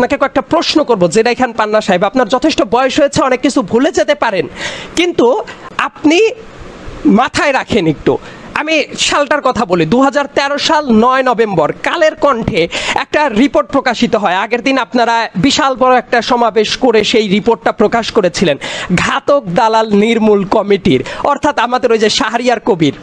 আপনাকে কয়েকটা প্রশ্ন করব। জেনাই খান পান্না সাহেব, আপনার যথেষ্ট বয়স হয়েছে, অনেক কিছু ভুলে যেতে পারেন। কিন্তু আপনি মাথায় রাখেন একটু। আমি সালটার কথা বলি দু হাজার তেরো সাল নয় নভেম্বর, কালের কণ্ঠে একটা রিপোর্ট প্রকাশিত হয়। আগের দিন আপনারা বিশাল বড় একটা সমাবেশ করে সেই রিপোর্টটা প্রকাশ করেছিলেন। ঘাতক দালাল নির্মূল কমিটির, অর্থাৎ আমাদের ওই যে শাহরিয়ার কবির,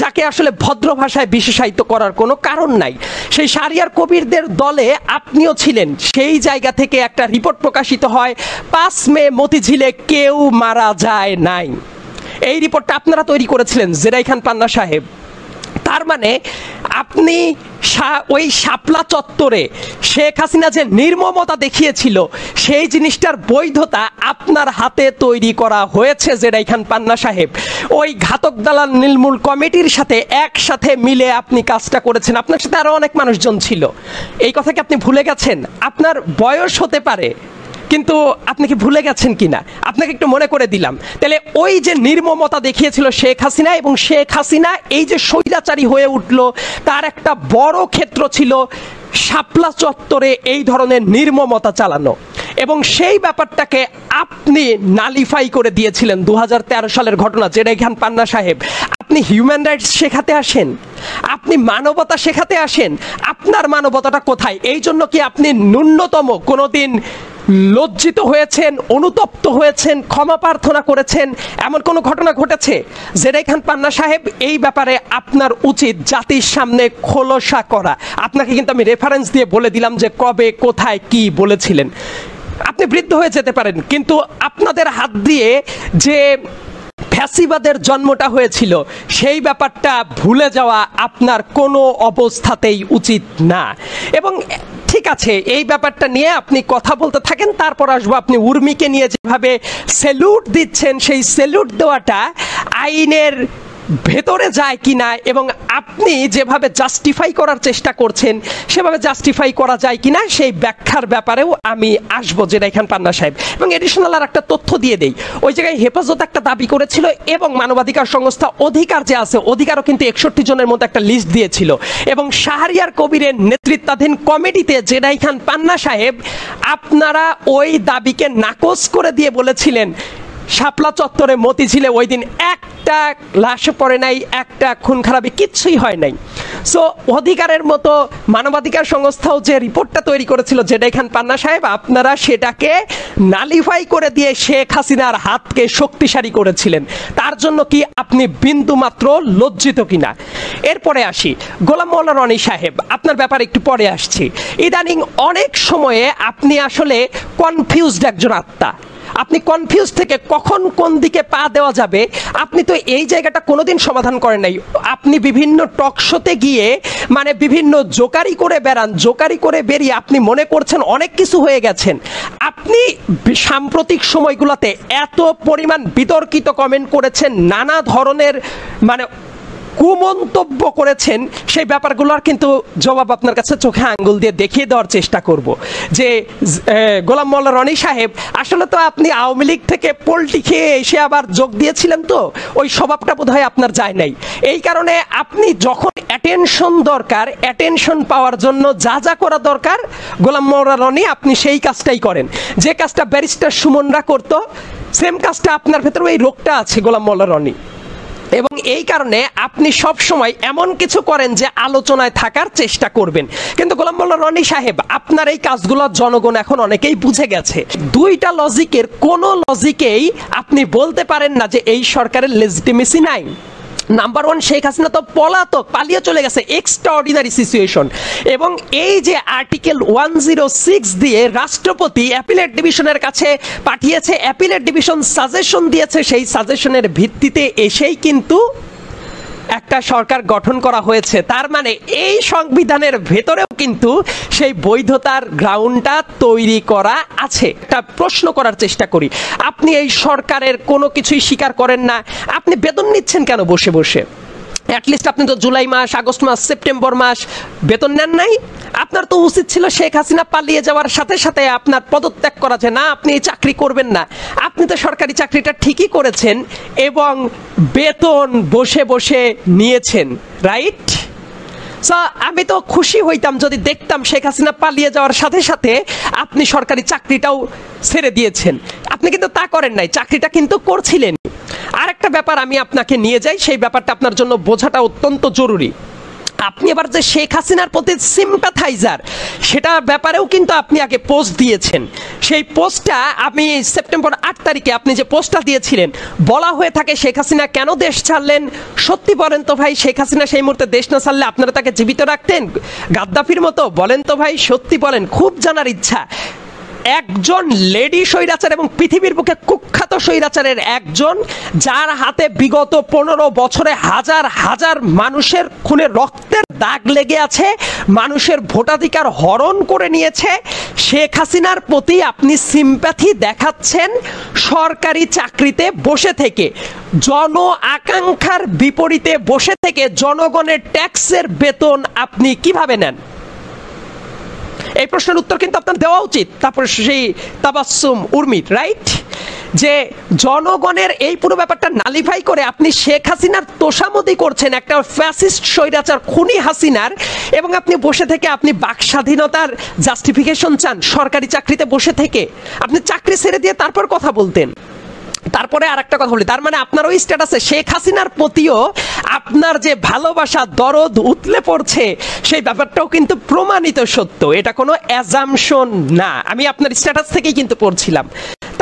যাকে আসলে ভদ্র ভাষায় বিশেষায়িত করার কোনো কারণ নাই। সেই শাহরিয়ার কবিরদের দলে আপনিও ছিলেন। সেই জায়গা থেকে একটা রিপোর্ট প্রকাশিত হয়, পাঁচ মে মতিঝিলে কেউ মারা যায় নাই। এই রিপোর্টটা আপনারা তৈরি করেছিলেন জেরাই খান পান্না সাহেব। তার মানে আপনি ওই শাপলা চত্বরে শেখ হাসিনা যে নির্মমতা দেখিয়েছিল, সেই জিনিসটার বৈধতা আপনার হাতে তৈরি করা হয়েছে জেরাই খান পান্না সাহেব। ওই ঘাতক দালাল নির্মূল কমিটির সাথে একসাথে মিলে আপনি কাজটা করেছেন। আপনার সাথে আরও অনেক মানুষজন ছিল। এই কথা কি আপনি ভুলে গেছেন? আপনার বয়স হতে পারে। কিন্তু আপনি কি ভুলে গেছেন কিনা? আপনাকে একটু মনে করে দিলাম। তাহলে ওই যে নির্মমতা দেখিয়েছিল শেখ হাসিনা এবং শেখ হাসিনা এই যে স্বৈরাচারী হয়ে উঠল, তার একটা বড় ক্ষেত্র ছিল শাপলা চত্বরে এই ধরনের নির্মমতা চালানো। এবং সেই ব্যাপারটাকে আপনি নালিফাই করে দিয়েছিলেন দু হাজার তেরো সালের ঘটনা জেডাই খান পান্না সাহেব। আপনি হিউম্যান রাইটস শেখাতে আসেন, আপনি মানবতা শেখাতে আসেন, আপনার মানবতাটা কোথায়? এই জন্য কি আপনি ন্যূনতম কোনোদিন লজ্জিত হয়েছেন, অনুতপ্ত হয়েছেন, ক্ষমা প্রার্থনা করেছেন, এমন কোনো ঘটনা ঘটেছে? জেরাই খান পান্না সাহেব, এই ব্যাপারে আপনার উচিত জাতির সামনে খোলসা করা। আপনাকে কিন্তু আমি রেফারেন্স দিয়ে বলে দিলাম যে কবে, কোথায়, কি বলেছিলেন। আপনি বৃদ্ধ হয়ে যেতে পারেন, কিন্তু আপনাদের হাত দিয়ে যে ফ্যাসিবাদের জন্মটা হয়েছিল, সেই ব্যাপারটা ভুলে যাওয়া আপনার কোনো অবস্থাতেই উচিত না। এবং ঠিক আছে, এই ব্যাপারটা নিয়ে আপনি কথা বলতে থাকেন, তারপর আসব আপনি উর্মিকে নিয়ে যেভাবে সেলুট দিচ্ছেন, সেই সেলুট দেওয়াটা আইনের ভেতরে যায় কি না এবং আপনি যেভাবে জাস্টিফাই করার চেষ্টা করছেন, সেভাবে জাস্টিফাই করা যায় কি না, সেই ব্যাখ্যার ব্যাপারেও আমি আসব যেটা এখান পান্না সাহেব। এবং এডিশনাল আর একটা তথ্য দিয়ে দেই। ওই জায়গায় হেফাজত একটা দাবি করেছিল এবং মানবাধিকার সংস্থা অধিকার যে আছে, অধিকারও কিন্তু একষট্টি জনের মধ্যে একটা লিস্ট দিয়েছিল। এবং শাহরিয়ার কবিরের নেতৃত্বাধীন কমিটিতে জেনাই খান পান্না সাহেব, আপনারা ওই দাবিকে নাকচ করে দিয়ে বলেছিলেন শাপলা চত্বরে মতিঝিলে ওই দিন একটা লাশ পড়ে নাই, একটা খুন খারাপি কিচ্ছুই হয় নাই। সো অধিকারের মতো মানবাধিকার সংস্থাও যে রিপোর্টটা তৈরি করেছিল যেটা খান পান্না সাহেব, আপনারা সেটাকে নালিফাই করে দিয়ে শেখ হাসিনার হাতকে শক্তিশালী করেছিলেন। তার জন্য কি আপনি বিন্দু মাত্র লজ্জিত কিনা? এরপরে আসি, গোলাম মৌলা রনি সাহেব, আপনার ব্যাপারে একটু পরে আসছি। ইদানিং অনেক সময়ে আপনি আসলে কনফিউজড একজন আত্মা। আপনি কনফিউজ থেকে কখন কোন দিকে পা দেওয়া যাবে, আপনি তো এই জায়গাটা কোনোদিন সমাধান করেন নাই। আপনি বিভিন্ন টক শোতে গিয়ে মানে বিভিন্ন জোকারি করে বেড়ান, জোকারি করে বেরিয়ে আপনি মনে করছেন অনেক কিছু হয়ে গেছেন। আপনি সাম্প্রতিক সময়গুলোতে এত পরিমাণ বিতর্কিত কমেন্ট করেছেন, নানা ধরনের মানে কুমন্তব্য করেছেন, সেই ব্যাপারগুলোর কিন্তু জবাব আপনার কাছে চোখে আঙ্গুল দিয়ে দেখিয়ে দেওয়ার চেষ্টা করব। যে গোলাম মোল্লা রনি সাহেব, আসলে তো আপনি আওয়ামী লীগ থেকে পোল্টি খেয়ে এসে আবার যোগ দিয়েছিলেন তো? ওই স্বভাবটা বোধ আপনার যায় নাই। এই কারণে আপনি যখন অ্যাটেনশন দরকার অ্যাটেনশন পাওয়ার জন্য যা যা করা দরকার, গোলাম মোল্লা রনি আপনি সেই কাজটাই করেন। যে কাজটা ব্যারিস্টার সুমনরা করতো, সেম কাজটা আপনার ভেতরে এই রোগটা আছে গোলাম মোল্লা রনি। এবং এই কারণে আপনি সব সময় এমন কিছু করেন যে আলোচনায় থাকার চেষ্টা করবেন। কিন্তু গোলাম মোল্লা রনি সাহেব, আপনার এই কাজগুলো জনগণ এখন অনেকেই বুঝে গেছে। দুইটা লজিকের কোনো লজিকেই আপনি বলতে পারেন না যে এই সরকারের লেজিটিমেসি নাই। নাম্বার ওয়ান শেখ হাসিনা তো পলাতক, পালিয়ে চলে গেছে। এক্সট্রা অর্ডিনারি সিচুয়েশন এবং এই যে আর্টিকেল ওয়ান জিরো সিক্স দিয়ে রাষ্ট্রপতি অ্যাপিলেট ডিভিশনের কাছে পাঠিয়েছে অ্যাপিলেট ডিভিশন সাজেশন দিয়েছে, সেই সাজেশনের ভিত্তিতে এসেই কিন্তু একটা সরকার গঠন করা হয়েছে, তার মানে এই সংবিধানের ভেতরেও কিন্তু সেই বৈধতার গ্রাউন্ডটা তৈরি করা আছে। একটা প্রশ্ন করার চেষ্টা করি, আপনি এই সরকারের কোনো কিছুই স্বীকার করেন না, আপনি বেতন নিচ্ছেন কেন বসে বসে? অ্যাটলিস্ট আপনি তো জুলাই মাস, আগস্ট মাস, সেপ্টেম্বর মাস বেতন নেন নাই। আপনার তো উচিত ছিল শেখ হাসিনা পালিয়ে যাওয়ার সাথে সাথে আপনার পদত্যাগ করা যে, না, আপনি এই চাকরি করবেন না। আপনি তো সরকারি চাকরিটা ঠিকই করেছেন এবং বেতন বসে বসে নিয়েছেন রাইট আমি তো খুশি হইতাম যদি দেখতাম শেখ হাসিনা পালিয়ে যাওয়ার সাথে সাথে আপনি সরকারি চাকরিটাও ছেড়ে দিয়েছেন। আপনি কিন্তু তা করেন নাই, চাকরিটা কিন্তু করছিলেন। ব্যাপার আমি আপনাকে নিয়ে যাই, সেই ব্যাপারটা আপনার জন্য বোঝাটা অত্যন্ত জরুরি। আপনি এবার যে শেখ হাসিনার প্রতি সিম্প্যাথাইজার সেটা ব্যাপারেও কিন্তু আপনি আগে পোস্ট দিয়েছেন। সেই পোস্টটা আমি সেপ্টেম্বর আট তারিখে আপনি যে পোস্টটা দিয়েছিলেন, বলা হয়ে থাকে শেখ হাসিনা কেন দেশ ছাড়লেন? সত্যি বলেন তো ভাই, শেখ হাসিনা সেই মুহূর্তে দেশ না ছাড়লে আপনারা তাকে জীবিত রাখতেন? গাদ্দাফির মতো, বলেন তো ভাই, সত্যি বলেন, খুব জানার ইচ্ছা। একজন লেডি স্বৈরাচার এবং পৃথিবীর বুকে কুখ্যাত স্বৈরাচারের একজন, যার হাতে বিগত পনেরো বছরে হাজার হাজার মানুষের খুনে রক্তের দাগ লেগে আছে, মানুষের ভোটাধিকার হরণ করে নিয়েছে। শেখ হাসিনার প্রতি আপনি সিম্প্যাথি দেখাচ্ছেন, সরকারি চাকরিতে বসে থেকে, জন আকাঙ্ক্ষার বিপরীতে বসে থেকে জনগণের ট্যাক্সের বেতন আপনি কীভাবে নেন? এই প্রশ্নের উত্তর কিন্তু আপনার দেওয়া উচিত। তারপর সেই তাবাসুম উর্মিত রাইট যে জনগণের এই পুরো ব্যাপারটা নালিফাই করে আপনি শেখ হাসিনার তোষামতি করছেন একটা ফ্যাসিস্ট স্বৈরাচার খুনি হাসিনার এবং আপনি বসে থেকে আপনি বাক স্বাধীনতার জাস্টিফিকেশন চান সরকারি চাকরিতে বসে থেকে। আপনি চাকরি ছেড়ে দিয়ে তারপর কথা বলতেন। তারপরে আর একটা কথা বলি। তার মানে আপনার ওই স্ট্যাটাসে শেখ হাসিনার প্রতিও আপনার যে ভালোবাসা, দরদ উতলে পড়ছে, সেই ব্যাপারটাও কিন্তু প্রমাণিত সত্য। এটা কোনো অ্যাজামশন না। আমি আপনার স্ট্যাটাস থেকেই কিন্তু পড়ছিলাম।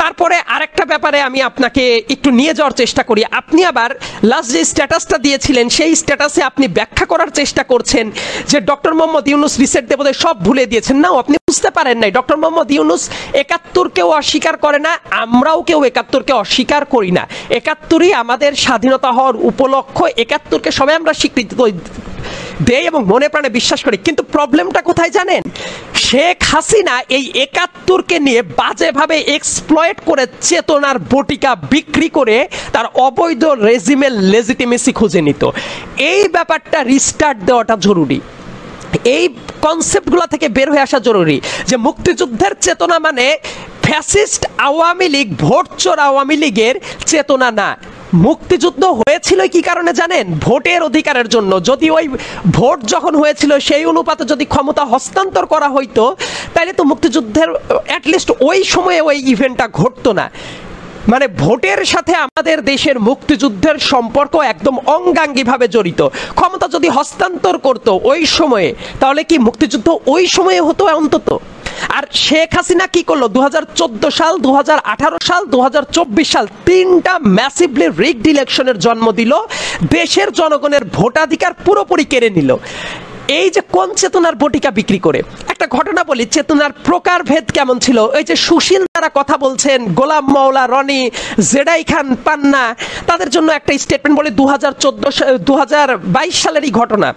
তারপরে আরেকটা ব্যাপারে আমি আপনাকে একটু নিয়ে যাওয়ার চেষ্টা করি। আপনি আবার লাস্ট যে স্ট্যাটাসটা দিয়েছিলেন, সেই স্ট্যাটাসে আপনি ব্যাখ্যা করার চেষ্টা করছেন যে ডক্টর মোহাম্মদ ইউনুস রিসেট দেবদের সব ভুলে দিয়েছেন। নাও আপনি বুঝতে পারেন নাই। ডক্টর মোহাম্মদ ইউনুস একাত্তরকেও অস্বীকার করে না, আমরাও কেউ একাত্তরকে অস্বীকার করি না। একাত্তরই আমাদের স্বাধীনতা হওয়ার উপলক্ষ। একাত্তরকে সবাই আমরা স্বীকৃতি দেয় এবং মনে প্রাণে বিশ্বাস করি। কিন্তু প্রবলেমটা কোথায় জানেন? শেখ হাসিনা এই একাত্তরকে নিয়ে বাজেভাবে এক্সপ্লয়েট করে চেতনার বটিকা বিক্রি করে তার অবৈধ রেজিমের লেজিটিমেসি খুঁজে নিত। এই ব্যাপারটা রিস্টার্ট দেওয়াটা জরুরি। এই কনসেপ্টগুলো থেকে বের হয়ে আসা জরুরি যে মুক্তিযুদ্ধের চেতনা মানে ফ্যাসিস্ট আওয়ামী লীগ, ভোটচোর আওয়ামী লীগের চেতনা না। মুক্তিযুদ্ধ হয়েছিল কি কারণে জানেন? ভোটের অধিকারের জন্য। যদি ওই ভোট যখন হয়েছিল, সেই অনুপাতে যদি ক্ষমতা হস্তান্তর করা হইতো তাহলে তো মুক্তিযুদ্ধের অ্যাটলিস্ট ওই সময়ে ওই ইভেন্টটা ঘটতো না। মানে ভোটের সাথে আমাদের দেশের মুক্তিযুদ্ধের সম্পর্ক একদম অঙ্গাঙ্গিভাবে জড়িত। ক্ষমতা যদি হস্তান্তর করত ওই সময়ে, তাহলে কি মুক্তিযুদ্ধ ওই সময়ে হতো অন্তত? আর শেখ হাসিনা কি করল? দু হাজার চোদ্দ সাল, দুহাজার আঠারো সাল, দুহাজার চব্বিশ সাল তিনটা ম্যাসিভলি রিগড ইলেকশনের জন্ম দিল। দেশের জনগণের ভোটাধিকার পুরোপুরি কেড়ে নিল। এই যে কোন চেতনার বটিকা বিক্রি করে? একটা ঘটনা বলি, চেতনার প্রকারভেদ কেমন ছিল? ওই যে সুশীল তারা কথা বলছেন গোলাম মাওলা, রনি, জেডাই খান, পান্না, তাদের জন্য একটা স্টেটমেন্ট বলে দু হাজার চোদ্দ দু সালেরই ঘটনা।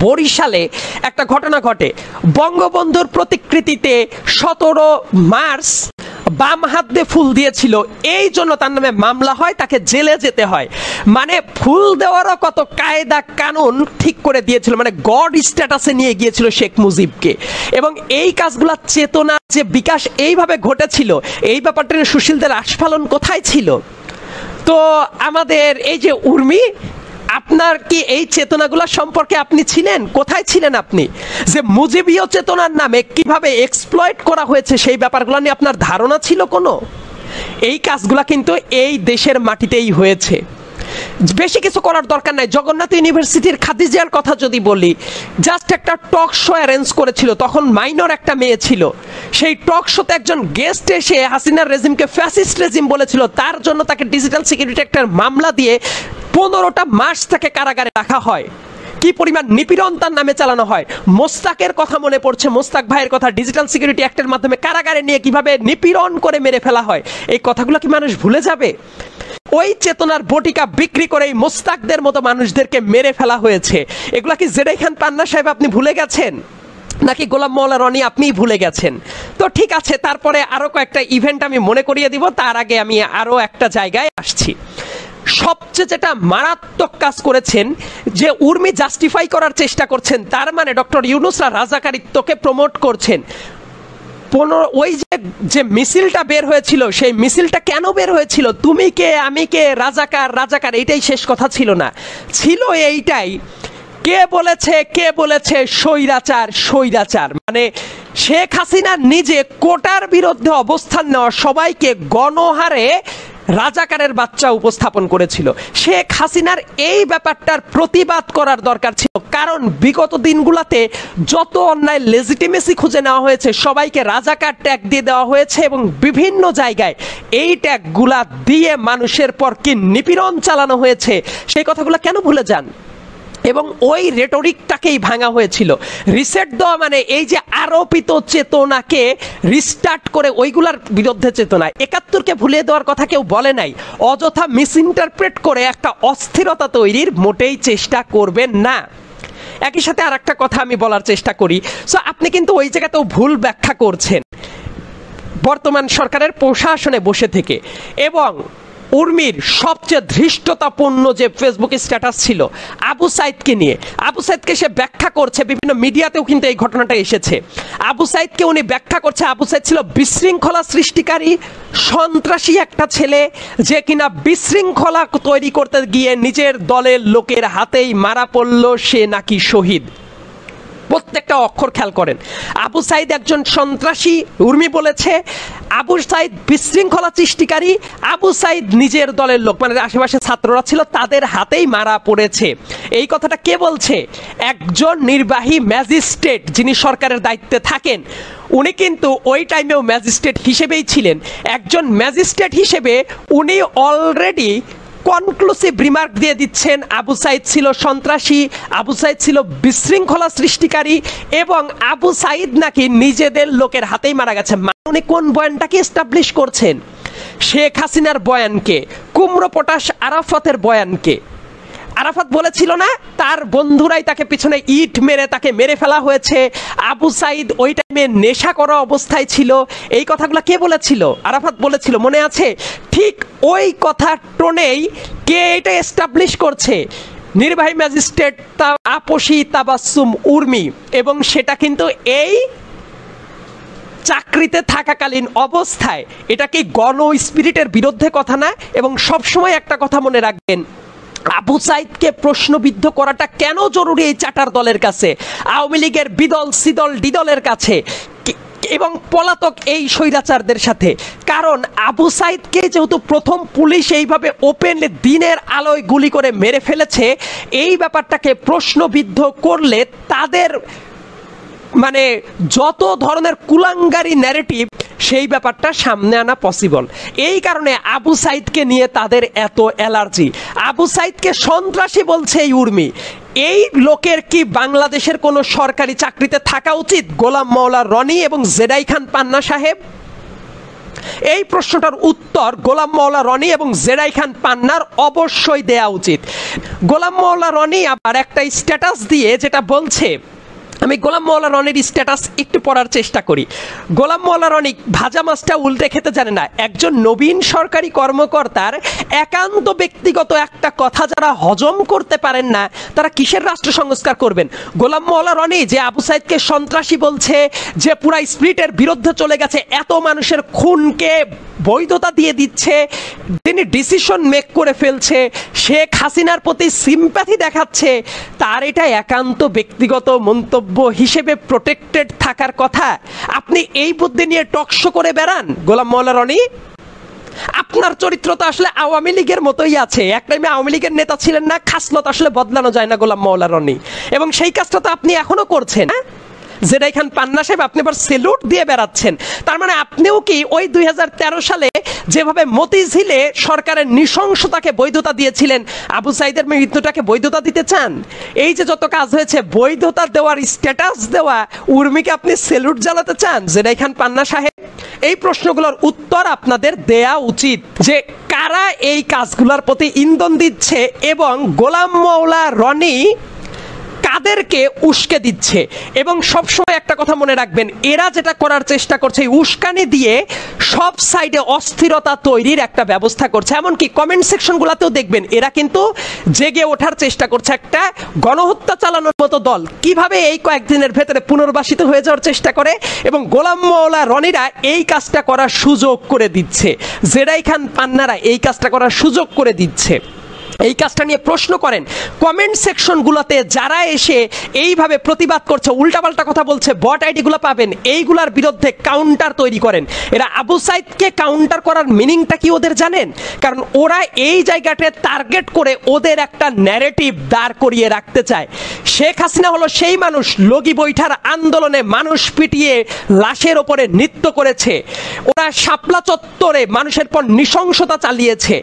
বরিশালে একটা ঘটনা ঘটে। বঙ্গবন্ধুর প্রতিকৃতিতে সতেরো মার্চ বাম হাত দিয়ে ফুল দিয়েছিল। এই জন্য তার নামে মামলা হয়, তাকে জেলে যেতে হয়। মানে ফুল দেওয়ারও কত কায়দা কানুন ঠিক করে দিয়েছিল। মানে গড স্ট্যাটাসে নিয়ে গিয়েছিল শেখ মুজিবকে। এবং এই কাজগুলা চেতনা যে বিকাশ এইভাবে ঘটেছিল, এই ব্যাপারটা সুশীলদের আস্ফালন কোথায় ছিল? তো আমাদের এই যে উর্মি আপনার কি এই চেতনাগুলো সম্পর্কে আপনি ছিলেন? কোথায় ছিলেন আপনি? যে মুজিবীয় চেতনার নামে কীভাবে এক্সপ্লয়েট করা হয়েছে সেই ব্যাপারগুলো নিয়ে আপনার ধারণা ছিল কোনো? এই কাজগুলা কিন্তু এই দেশের মাটিতেই হয়েছে। বেশি কিছু করার দরকার নাই। জগন্নাথ ইউনিভার্সিটির খাদিজিয়ার কথা যদি বলি জাস্ট একটা টক শো অ্যারেঞ্জ করেছিল, তখন মাইনর একটা মেয়ে ছিল। সেই টক শোতে একজন গেস্ট এসে হাসিনার রেজিমকে ফ্যাসিস্ট রেজিম বলেছিল। তার জন্য তাকে ডিজিটাল সিকিউরিটি একটা মামলা দিয়ে পনেরোটা মাস তাকে কারাগারে রাখা হয়। কি পরিমাণ নিপীড়ন তার নামে চালানো হয়? মোস্তাকের কথা মনে পড়ছে। মোস্তাক ভাইয়ের কথা ডিজিটাল সিকিউরিটি অ্যাক্টের মাধ্যমে কারাগারে নিয়ে কীভাবে নিপীড়ন করে মেরে ফেলা হয়? এই কথাগুলো কি মানুষ ভুলে যাবে? ওই চেতনার বটিকা বিক্রি করে এই মোস্তাকদের মতো মানুষদেরকে মেরে ফেলা হয়েছে। এগুলা কি জেডাই খান পান্না সাহেব আপনি ভুলে গেছেন? নাকি গোলাম মৌলা রনি আপনিই ভুলে গেছেন? তো ঠিক আছে, তারপরে আরও কয়েকটা ইভেন্ট আমি মনে করিয়ে দিব। তার আগে আমি আরও একটা জায়গায় আসছি। সবচেয়ে যেটা মারাত্মক কাজ করেছেন, যে উর্মি জাস্টিফাই করার চেষ্টা করছেন, তার মানে ডক্টর ইউনুসরা রাজাকারিত্বকে প্রমোট করছেন। পনেরো, ওই যে যে মিছিলটা বের হয়েছিল, সেই মিছিলটা কেন বের হয়েছিল? তুমি কে, আমি কে, রাজাকার রাজাকার এইটাই শেষ কথা ছিল না। ছিল এইটাই, কে বলেছে কে বলেছে, স্বৈরাচার স্বৈরাচার। মানে শেখ হাসিনা নিজে কোটার বিরুদ্ধে অবস্থান নেওয়া সবাইকে গণহারে রাজাকারের বাচ্চা উপস্থাপন করেছিল। শেখ হাসিনার এই ব্যাপারটার প্রতিবাদ করার দরকার ছিল। কারণ বিগত দিনগুলোতে যত অন্যায় লেজিটিমেসি খুঁজে নেওয়া হয়েছে, সবাইকে রাজাকার ট্যাগ দিয়ে দেওয়া হয়েছে এবং বিভিন্ন জায়গায় এই ট্যাগগুলা দিয়ে মানুষের পর কি নিপীড়ন চালানো হয়েছে, সেই কথাগুলো কেন ভুলে যান? এবং ওই রেটরিকটাকেই ভাঙা হয়েছিল। রিসেট দেওয়া মানে এই যে আরোপিত চেতনাকে রিস্টার্ট করে ওইগুলার বিরুদ্ধে চেতনা। একাত্তরকে ভুলিয়ে দেওয়ার কথা কেউ বলে নাই। অযথা মিস ইন্টারপ্রেট করে একটা অস্থিরতা তৈরির মোটেই চেষ্টা করবেন না। একই সাথে আর একটা কথা আমি বলার চেষ্টা করি। সো আপনি কিন্তু ওই জায়গাতেও ভুল ব্যাখ্যা করছেন। বর্তমান সরকারের প্রশাসনে বসে থেকে। এবং উর্মির সবচেয়ে ধৃষ্টতাপূর্ণ যে ফেসবুকে স্ট্যাটাস ছিল, আবু সাইদকে নিয়ে। আবু সাইদকে সে ব্যাখ্যা করছে, বিভিন্ন মিডিয়াতেও কিন্তু এই ঘটনাটা এসেছে। আবু সাইদকে উনি ব্যাখ্যা করছে, আবু সাইদ ছিল বিশৃঙ্খলা সৃষ্টিকারী, সন্ত্রাসী একটা ছেলে, যে কিনা বিশৃঙ্খলা তৈরি করতে গিয়ে নিজের দলের লোকের হাতেই মারা পড়ল, সে নাকি শহীদ। প্রত্যেকটা অক্ষর খেয়াল করেন। আবু সাইদ একজন সন্ত্রাসী, উর্মি বলেছে, আবু সাইদ বিশৃঙ্খলা সৃষ্টিকারী, আবু সাইদ নিজের দলের লোক মানে আশেপাশে ছাত্ররা ছিল, তাদের হাতেই মারা পড়েছে। এই কথাটা কে বলছে? একজন নির্বাহী ম্যাজিস্ট্রেট যিনি সরকারের দায়িত্বে থাকেন, উনি কিন্তু ওই টাইমেও ম্যাজিস্ট্রেট হিসেবেই ছিলেন। একজন ম্যাজিস্ট্রেট হিসেবে উনি অলরেডি কনক্লুসিভ রিমার্ক দিয়ে দিচ্ছেন আবু সাইদ ছিল সন্ত্রাসী, আবু সাইদ ছিল বিশৃঙ্খলা সৃষ্টিকারী এবং আবু সাইদ নাকি নিজেদের লোকের হাতেই মারা গেছে। উনি কোন বয়ানটাকে এস্টাবলিশ করছেন? শেখ হাসিনার বয়ানকে, কুমড়ো পটাশ আরাফতের বয়ানকে। আরাফাত বলেছিল না, তার বন্ধুরাই তাকে পিছনে ইট মেরে তাকে মেরে ফেলা হয়েছে। আবু সাইদ ওই টাইমে নেশা করা অবস্থায় ছিল। এই কথাগুলো কে বলেছিল? আরাফাত বলেছিল, মনে আছে? ঠিক ওই কথা টোনেই কে এটা এস্টাবলিশ করছে? নির্বাহী ম্যাজিস্ট্রেট তা আপসি তাবাসুম উর্মি, এবং সেটা কিন্তু এই চাকরিতে থাকাকালীন অবস্থায়। এটা কি গণ স্পিরিটের বিরুদ্ধে কথা না? এবং সবসময় একটা কথা মনে রাখবেন আবু সাইদকে প্রশ্নবিদ্ধ করাটা কেন জরুরি এই চাটার দলের কাছে? আওয়ামী লীগের বিদল, সিদল, ডিদলের কাছে। এবং পলাতক এই স্বৈরাচারদের সাথে। কারণ আবু সাইদকে যেহেতু প্রথম পুলিশ এইভাবে ওপেনলি দিনের আলোয় গুলি করে মেরে ফেলেছে, এই ব্যাপারটাকে প্রশ্নবিদ্ধ করলে তাদের মানে যত ধরনের কুলাঙ্গারি ন্যারেটিভ সেই ব্যাপারটা সামনে আনা পসিবল এই কারণে আবু সাইদকে নিয়ে তাদের এত অ্যালার্জি আবু সাইদকে সন্ত্রাসী বলছে এই উর্মি। এই লোকের কি বাংলাদেশের কোনো সরকারি চাকরিতে থাকা উচিত? গোলাম মৌলা রনি এবং জেডাই খান পান্না সাহেব? এই প্রশ্নটার উত্তর গোলাম মৌলা রনি এবং জেরাই খান পান্নার অবশ্যই দেয়া উচিত। গোলাম মৌলা রনি আবার একটা স্ট্যাটাস দিয়ে যেটা বলছে আমি গোলাম মৌলা রনির স্ট্যাটাস একটু পড়ার চেষ্টা করি। গোলাম মৌলা রনি ভাজা মাছটা উল্টে খেতে জানে না। একজন নবীন সরকারি কর্মকর্তার একান্ত ব্যক্তিগত একটা কথা যারা হজম করতে পারেন না, তারা কিসের রাষ্ট্র সংস্কার করবেন? গোলাম মৌলা রনি যে আবু সাইদকে সন্ত্রাসী বলছে, যে পুরা স্প্রিটের বিরুদ্ধে চলে গেছে, এত মানুষের খুনকে বৈধতা দিয়ে দিচ্ছে তিনি ডিসিশন মেক করে ফেলছে, শেখ হাসিনার প্রতি সিম্প্যাথি দেখাচ্ছে, তার এটা একান্ত ব্যক্তিগত মন্তব্য হিসেবে প্রোটেক্টেড থাকার কথা, আপনি এই বুদ্ধি নিয়ে টকশো করে বেড়ান। গোলাম মোল্লা রনি, আপনার চরিত্র তো আসলে আওয়ামী লীগের মতোই আছে। এক টাইমে আওয়ামী লীগের নেতা ছিলেন না, খাসলত আসলে বদলানো যায় না গোলাম মৌলা রনি। এবং সেই কাজটা তো আপনি এখনও করছেন হ্যাঁ? জেডাই খান পান্না সাহেব আপনি এবার সেলুট দিয়ে বেড়াচ্ছেন। তার মানে আপনিও কি ওই দুই হাজার তেরো সালে যেভাবে মতিঝিলে সরকারের নৃশংসতাকে বৈধতা দিয়েছিলেন, আবু সাইদের মৃত্যুটাকে বৈধতা দিতে চান? এই যে যত কাজ হয়েছে, বৈধতা দেওয়ার স্ট্যাটাস দেওয়া, উর্মিকে আপনি সেলুট জ্বালাতে চান জেডাই খান পান্না সাহেব? এই প্রশ্নগুলোর উত্তর আপনাদের দেয়া উচিত যে কারা এই কাজগুলোর প্রতি ইন্ধন দিচ্ছে এবং গোলাম মৌলা রনি কাদেরকে উস্কে দিচ্ছে। এবং সবসময় একটা কথা মনে রাখবেন, এরা যেটা করার চেষ্টা করছে উস্কানি দিয়ে সব সাইডে অস্থিরতা তৈরির একটা ব্যবস্থা করছে। এমনকি কমেন্ট সেকশনগুলোতেও দেখবেন, এরা কিন্তু জেগে ওঠার চেষ্টা করছে একটা গণহত্যা চালানোর মতো দল। কীভাবে এই কয়েকদিনের ভেতরে পুনর্বাসিত হয়ে যাওয়ার চেষ্টা করে এবং গোলাম মৌলা রনিরা এই কাজটা করার সুযোগ করে দিচ্ছে? জেরাই খান পান্নারা এই কাজটা করার সুযোগ করে দিচ্ছে। এই কাজটা নিয়ে প্রশ্ন করেন। কমেন্ট সেকশনগুলোতে যারা এসে এইভাবে প্রতিবাদ করছে, উল্টাপাল্টা কথা বলছে বট আইডিগুলো পাবেন, এইগুলার বিরুদ্ধে কাউন্টার তৈরি করেন। এরা আবু সাইদকে কাউন্টার করার মিনিংটা কি ওদের জানেন? কারণ ওরা এই জায়গাতে টার্গেট করে ওদের একটা ন্যারেটিভ দাঁড় করিয়ে রাখতে চায়। শেখ হাসিনা হলো সেই মানুষ, লগি বৈঠার আন্দোলনে মানুষ পিটিয়ে লাশের ওপরে নৃত্য করেছে। ওরা শাপলা চত্বরে মানুষের পর নৃশংসতা চালিয়েছে।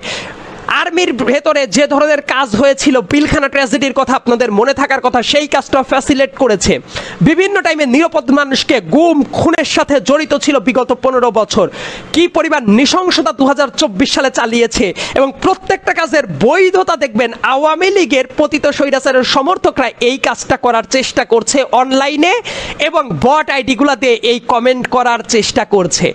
আর্মির ভেতরে যে ধরনের কাজ হয়েছিল, পিলখানা ট্র্যাজেডির কথা আপনাদের মনে থাকার কথা, সেই কাজটা ফ্যাসিলেট করেছে। বিভিন্ন টাইমে নিরাপদ মানুষকে গুম, খুনের সাথে জড়িত ছিল বিগত পনেরো বছর। কি পরিমাণ নৃশংসতা দু হাজার চব্বিশ সালে চালিয়েছে এবং প্রত্যেকটা কাজের বৈধতা দেখবেন, আওয়ামী লীগের পতিত স্বৈরাচারের সমর্থকরা এই কাজটা করার চেষ্টা করছে অনলাইনে এবং বট আইডিগুলা দিয়ে এই কমেন্ট করার চেষ্টা করছে।